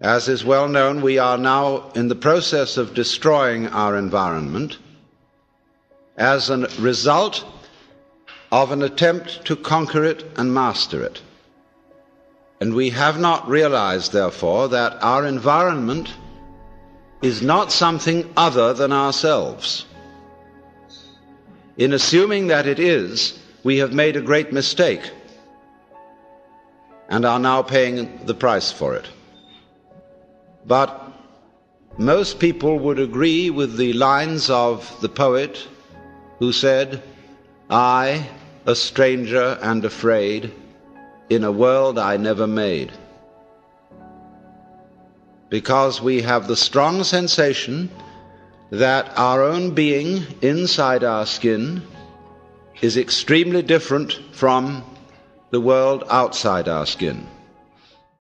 As is well known, we are now in the process of destroying our environment as a result of an attempt to conquer it and master it. And we have not realized, therefore, that our environment is not something other than ourselves. In assuming that it is, we have made a great mistake and are now paying the price for it. But most people would agree with the lines of the poet who said, I, a stranger and afraid, in a world I never made. Because we have the strong sensation that our own being inside our skin is extremely different from the world outside our skin.